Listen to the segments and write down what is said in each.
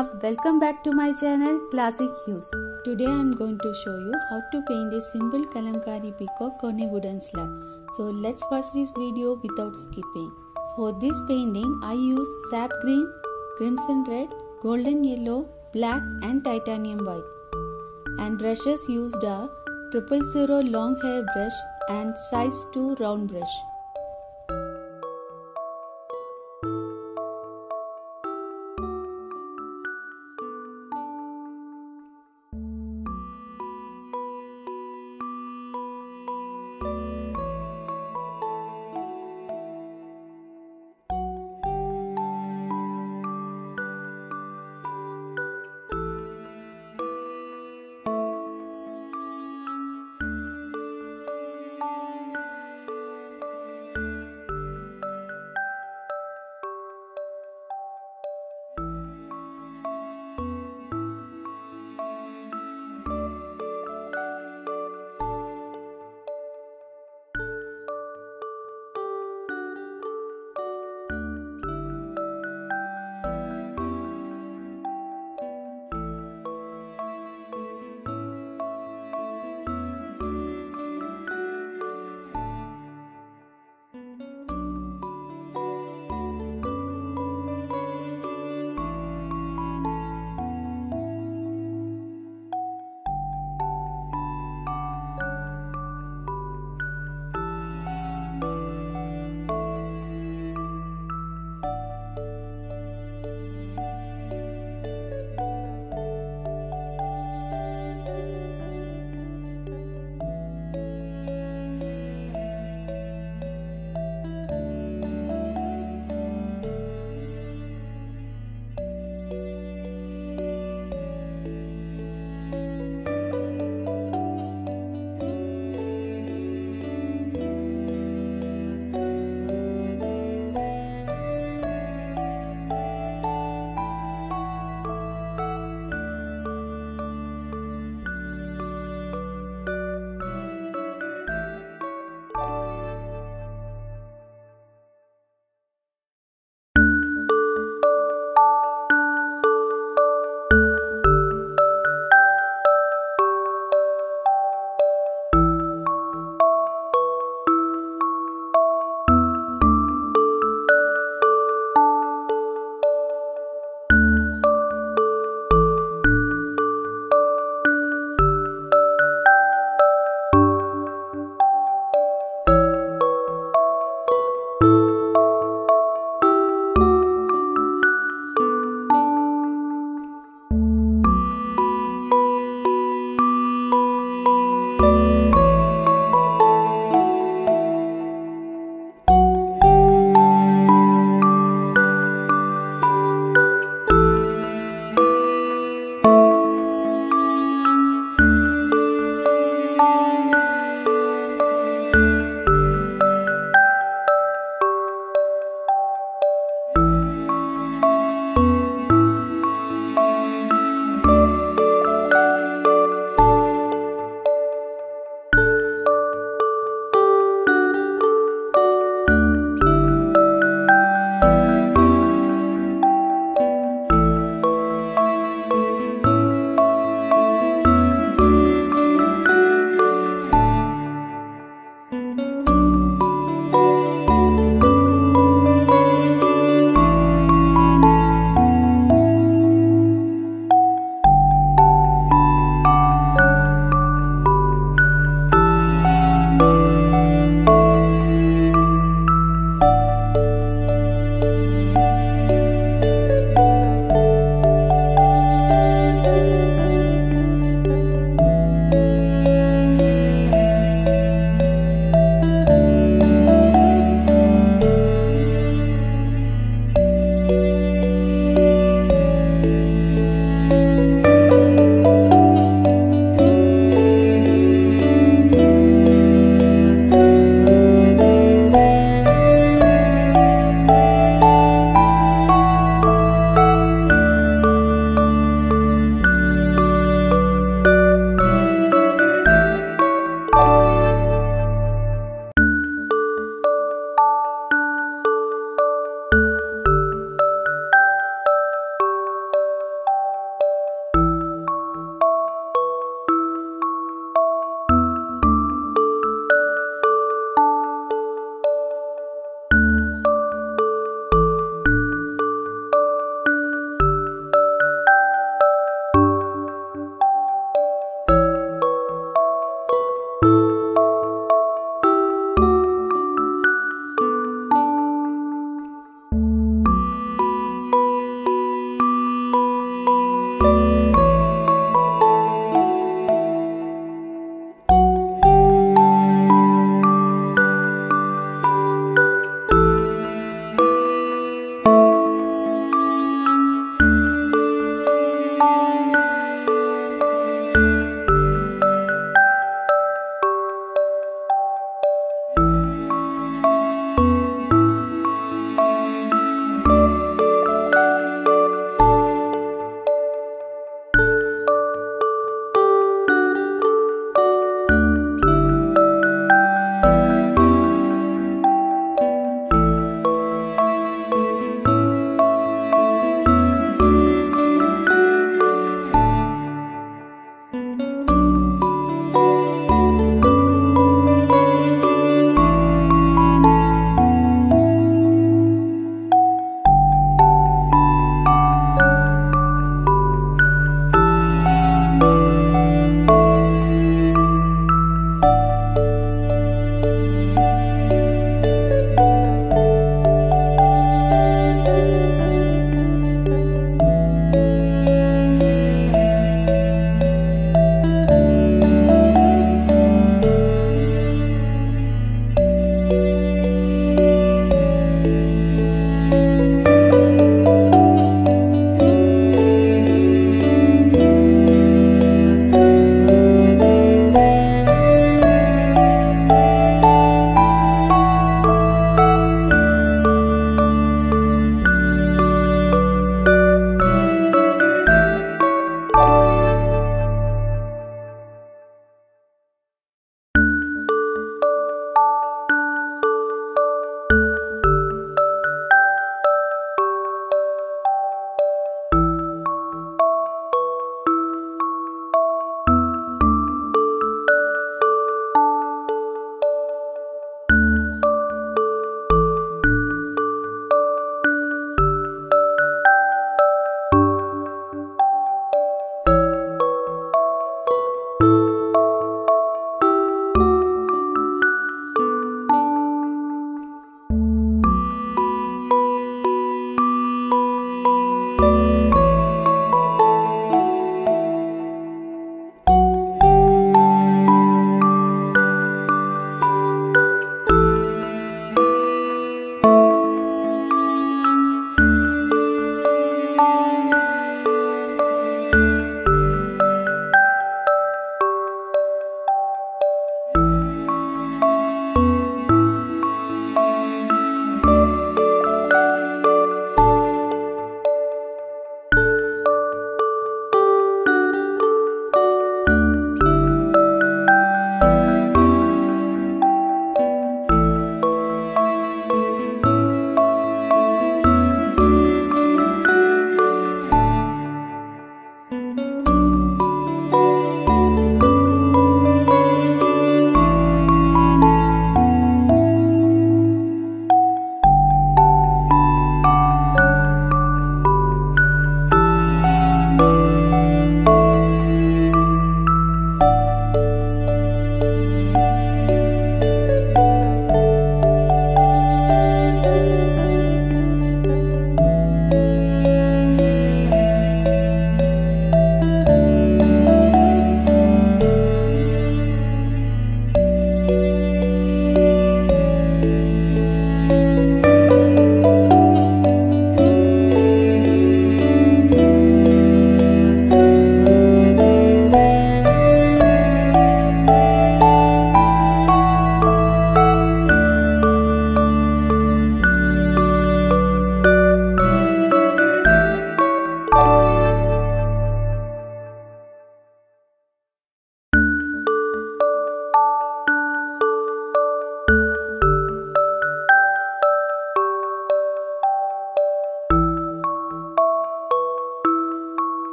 Dhanya. Welcome back to my channel Classic Hues. Today I am going to show you how to paint a simple kalamkari peacock on a wooden slab. So let's watch this video without skipping. For this painting, I use sap green, crimson red, golden yellow, black and titanium white. And brushes used are triple zero long hair brush and size 2 round brush.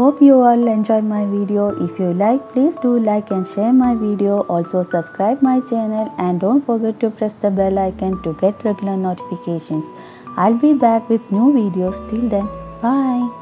Hope you all enjoy my video. If you like, please do like and share my video. Also subscribe my channel and don't forget to press the bell icon to get regular notifications. I'll be back with new videos. Till then, bye.